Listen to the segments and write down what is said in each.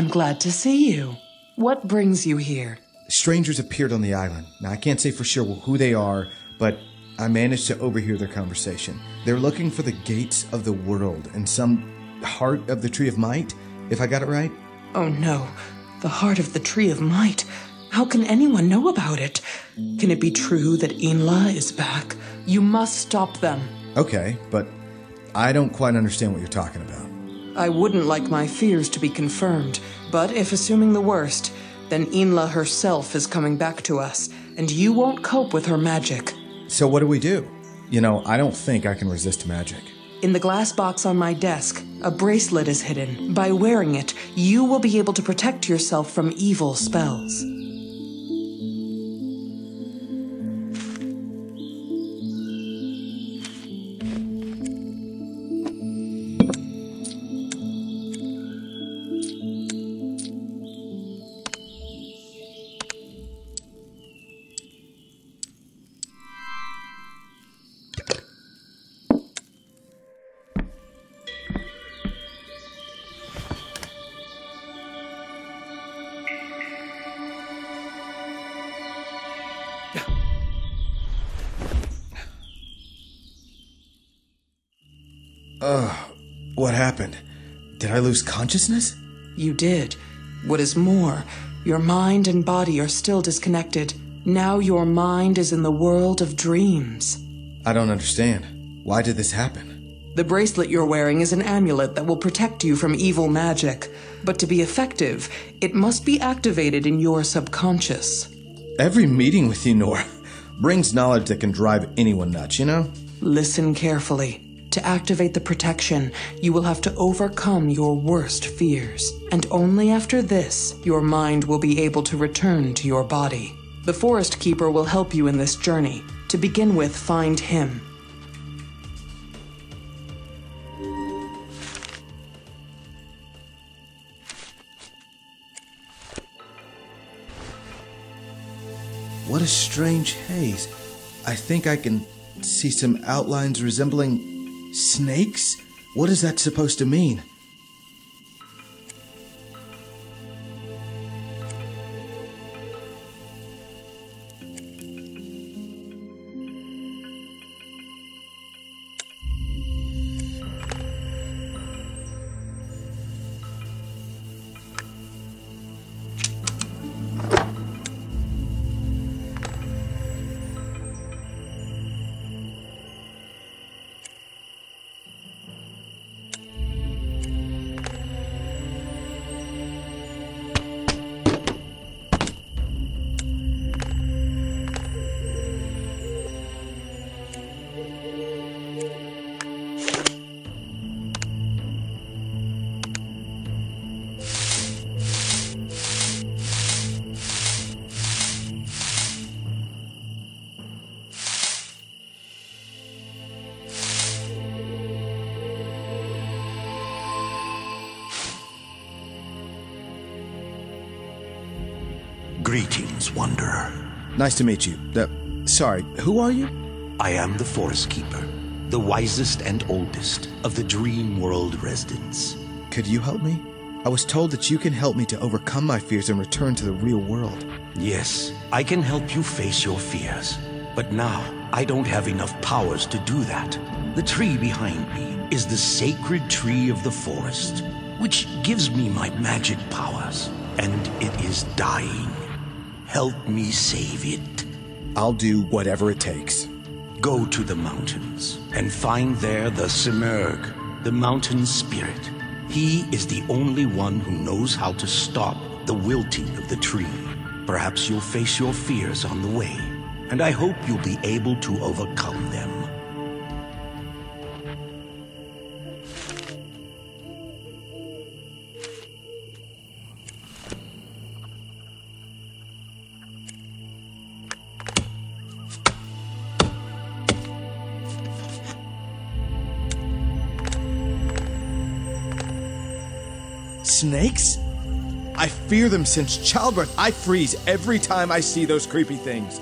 I'm glad to see you. What brings you here? Strangers appeared on the island. Now, I can't say for sure who they are, but I managed to overhear their conversation. They're looking for the gates of the world and some heart of the Tree of Might, if I got it right. Oh no, the heart of the Tree of Might. How can anyone know about it? Can it be true that Inla is back? You must stop them. Okay, but I don't quite understand what you're talking about. I wouldn't like my fears to be confirmed, but if assuming the worst, then Inla herself is coming back to us, and you won't cope with her magic. So, what do we do? You know, I don't think I can resist magic. In the glass box on my desk, a bracelet is hidden. By wearing it, you will be able to protect yourself from evil spells. Ugh, what happened? Did I lose consciousness? You did. What is more, your mind and body are still disconnected. Now your mind is in the world of dreams. I don't understand. Why did this happen? The bracelet you're wearing is an amulet that will protect you from evil magic. But to be effective, it must be activated in your subconscious. Every meeting with you, Nora, brings knowledge that can drive anyone nuts, you know? Listen carefully. To activate the protection, you will have to overcome your worst fears. And only after this, your mind will be able to return to your body. The Forest Keeper will help you in this journey. To begin with, find him. What a strange haze. I think I can see some outlines resembling snakes? What is that supposed to mean? Greetings, Wanderer. Nice to meet you. Uh, sorry, who are you? I am the Forest Keeper, the wisest and oldest of the Dream World residents. Could you help me? I was told that you can help me to overcome my fears and return to the real world. Yes, I can help you face your fears. But now, I don't have enough powers to do that. The tree behind me is the sacred tree of the forest, which gives me my magic powers. And it is dying. Help me save it. I'll do whatever it takes. Go to the mountains and find there the Simurg, the mountain spirit. He is the only one who knows how to stop the wilting of the tree. Perhaps you'll face your fears on the way, and I hope you'll be able to overcome them. Snakes? I fear them since childbirth. I freeze every time I see those creepy things.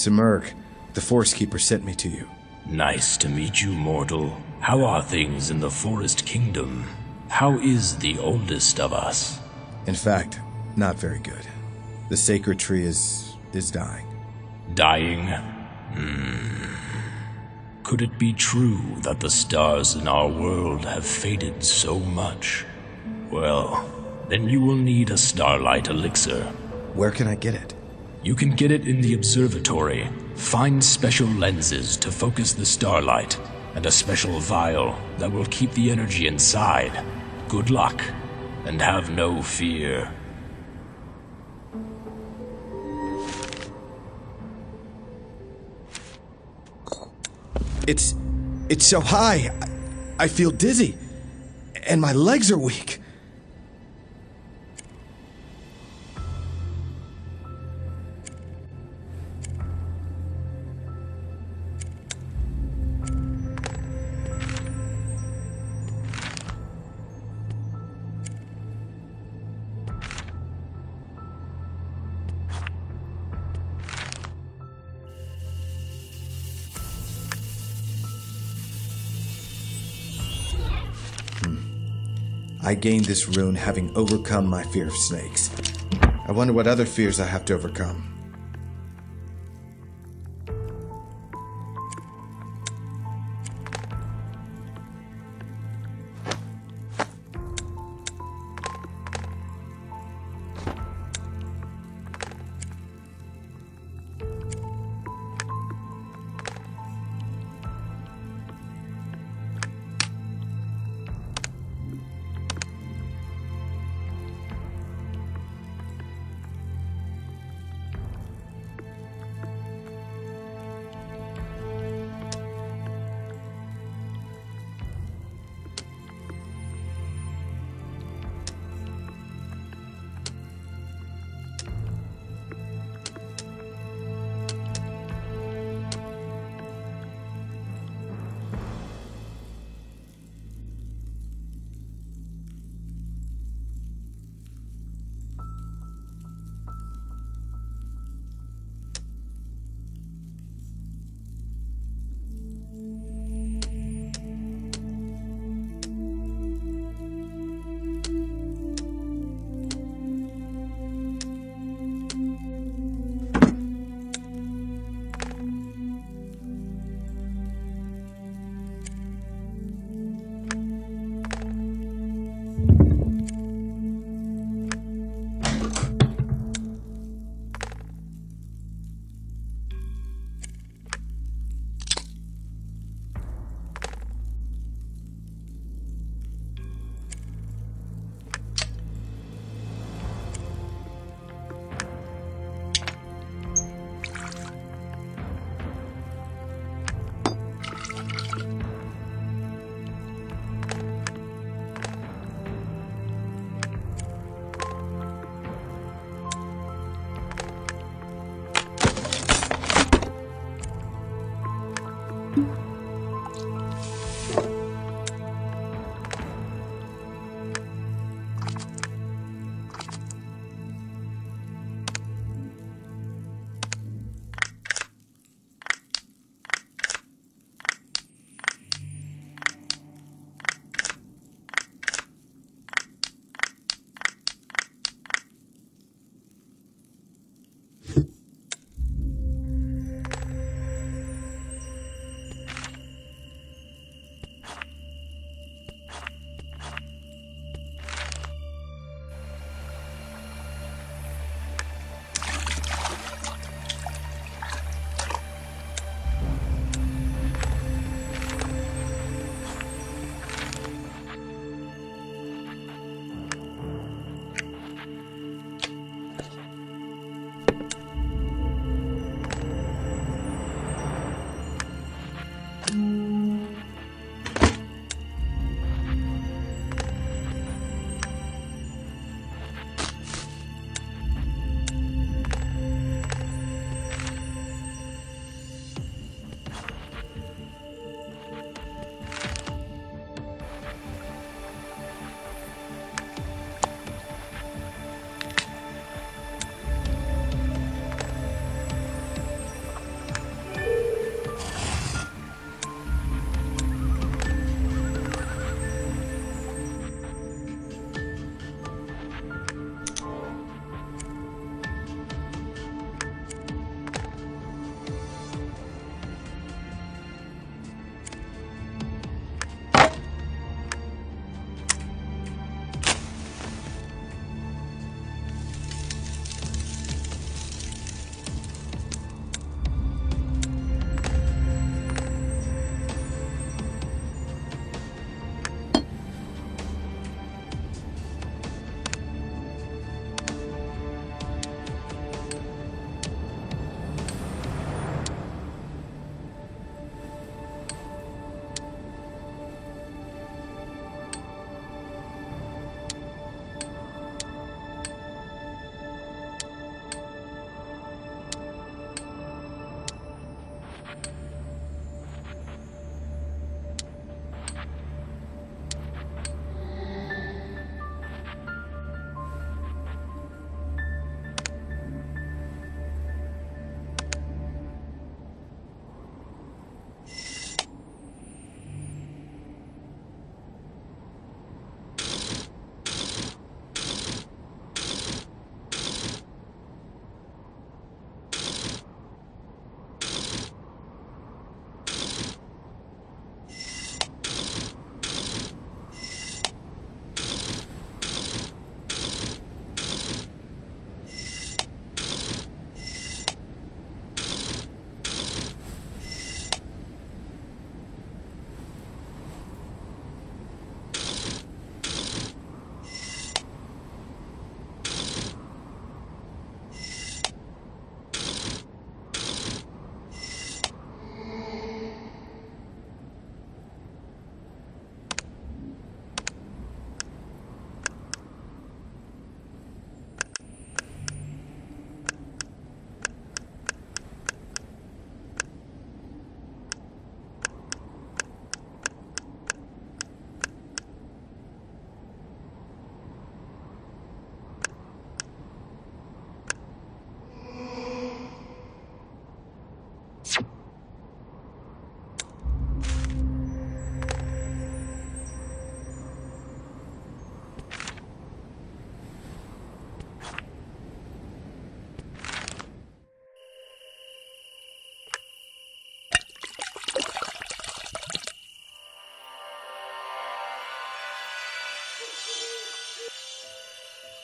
Simurg, the Forest Keeper sent me to you. Nice to meet you, mortal. How are things in the Forest Kingdom? How is the oldest of us? In fact, not very good. The sacred tree is. is dying. Dying? Hmm. Could it be true that the stars in our world have faded so much? Well, then you will need a starlight elixir. Where can I get it? You can get it in the observatory. Find special lenses to focus the starlight, and a special vial that will keep the energy inside. Good luck, and have no fear. It's. it's so high. I, I feel dizzy. And my legs are weak. I gained this rune having overcome my fear of snakes. I wonder what other fears I have to overcome.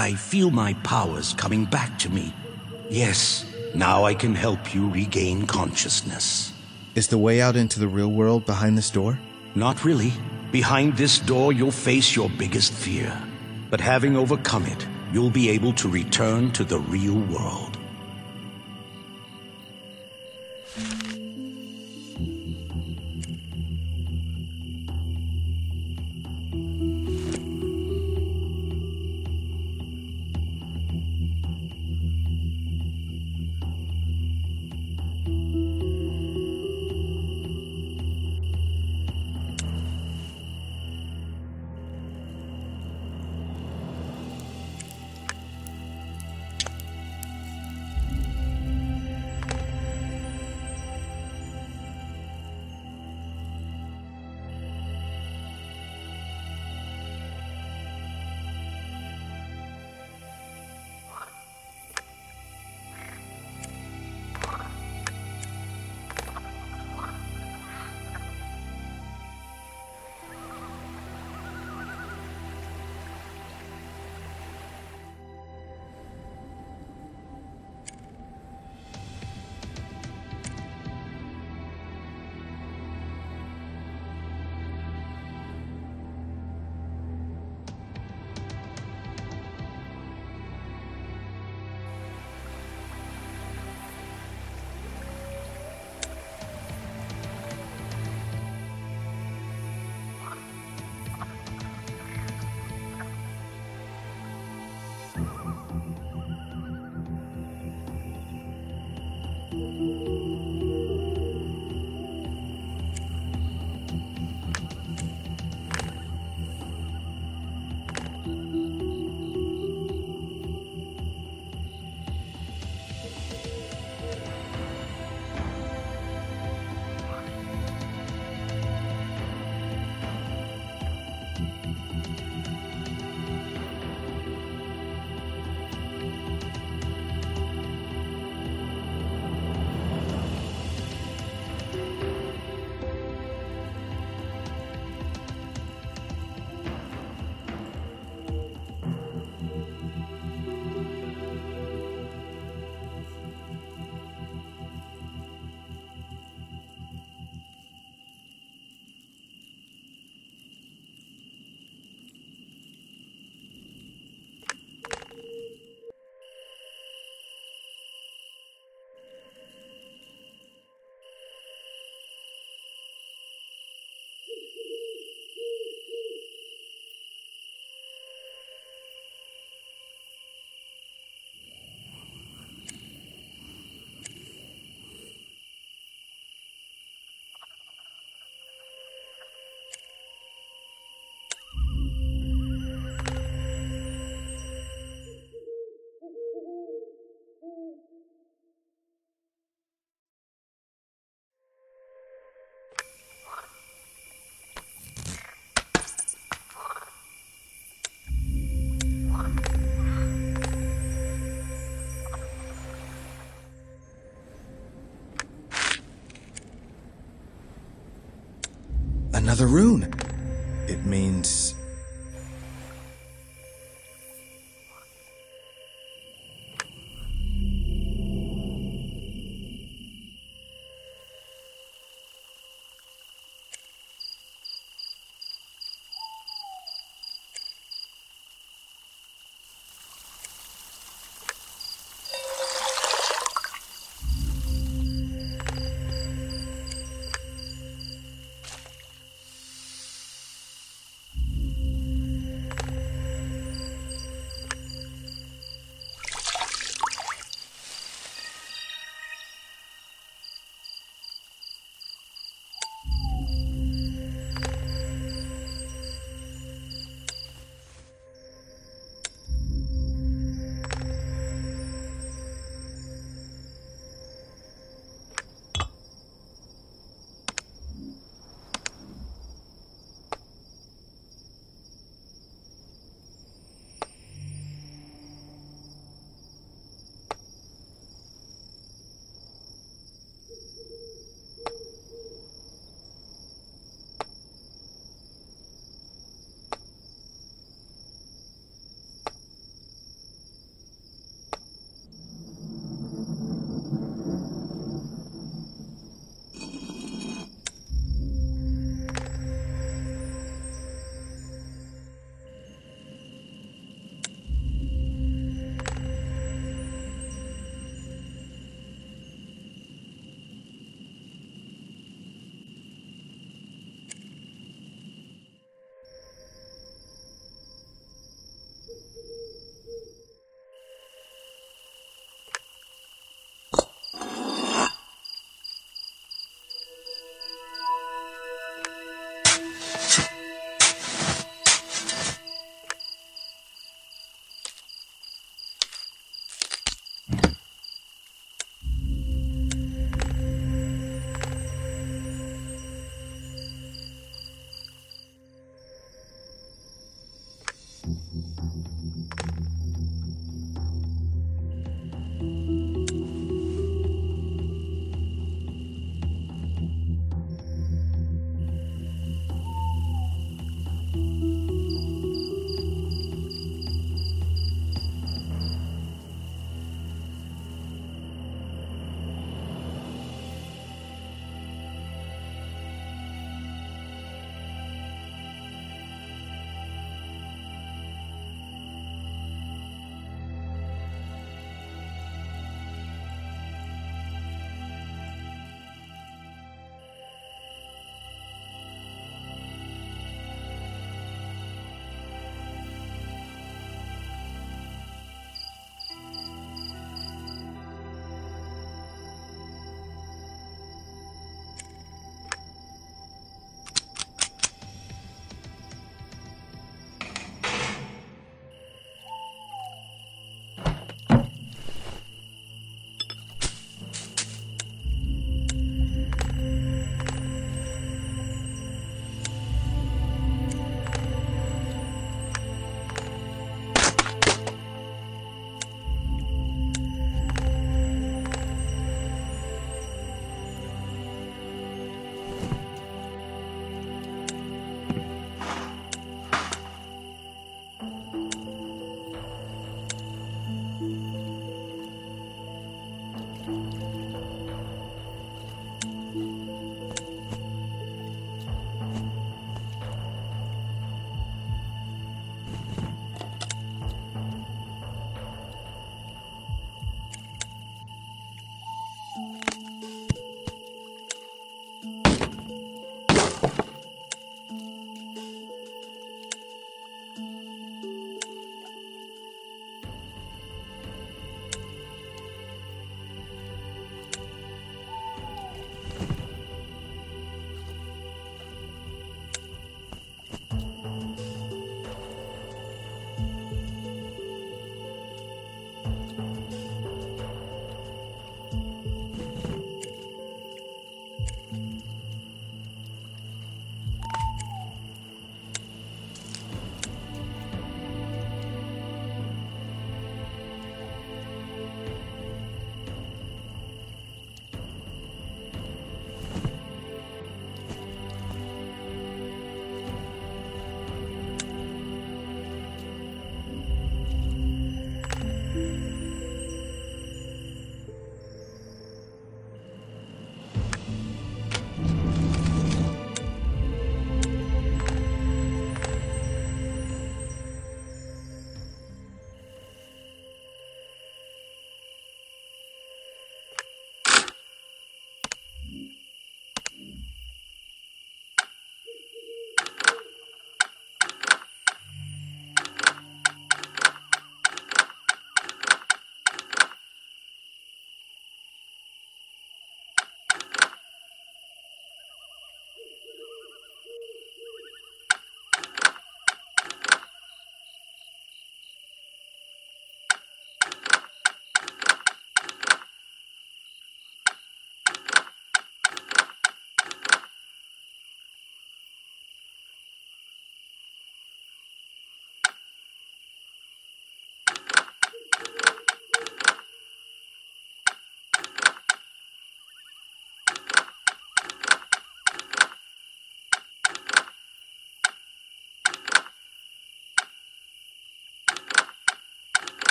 I feel my powers coming back to me. Yes, now I can help you regain consciousness. Is the way out into the real world behind this door? Not really. Behind this door, you'll face your biggest fear. But having overcome it, you'll be able to return to the real world. Another rune. It means.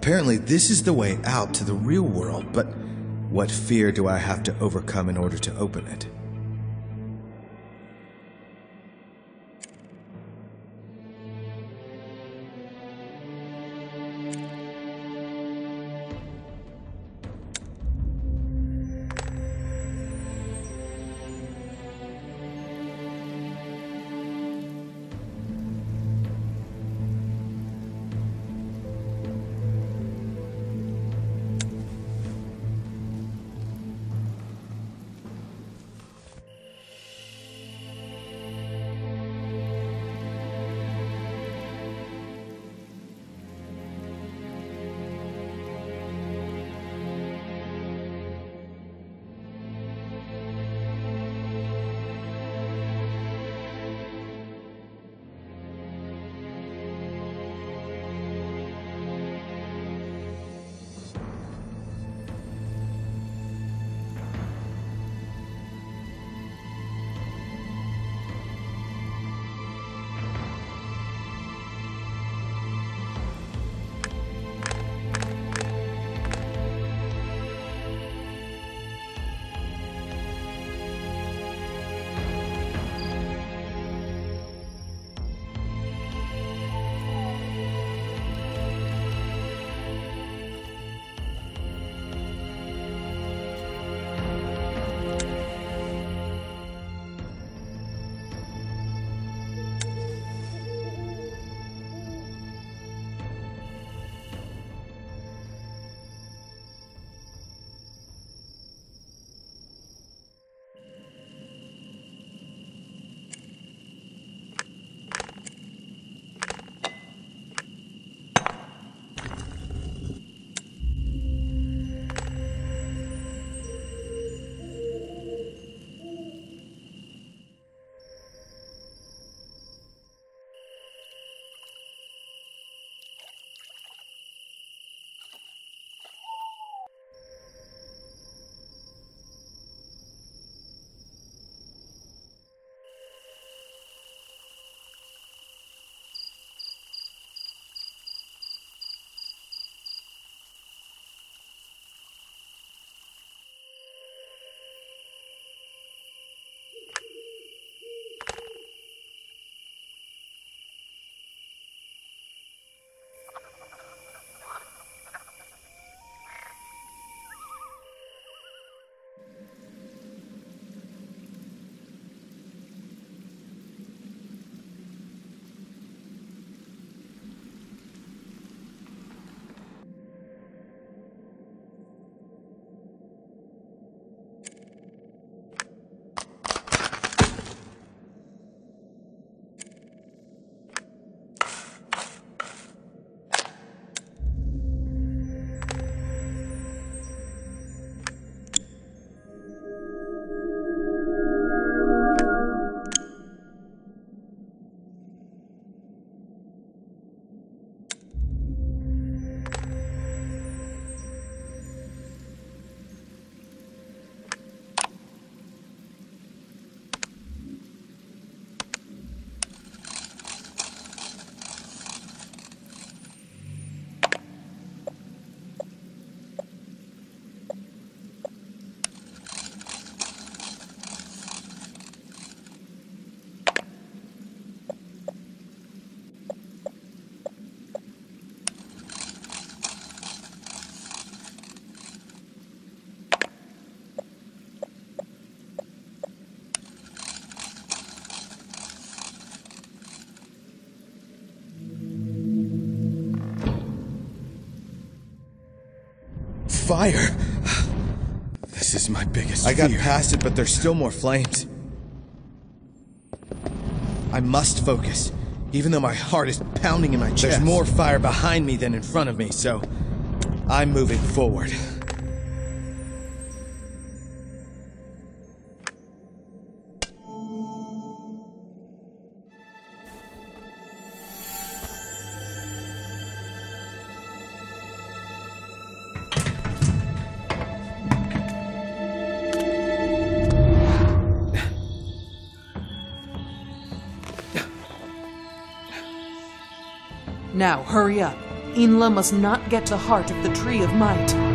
Apparently, this is the way out to the real world, but what fear do I have to overcome in order to open it? Fire. This is my biggest I got fear. past it, but there's still more flames. I must focus, even though my heart is pounding in my chest. There's more fire behind me than in front of me, so I'm moving forward. Now, hurry up. Inla must not get the heart of the Tree of Might.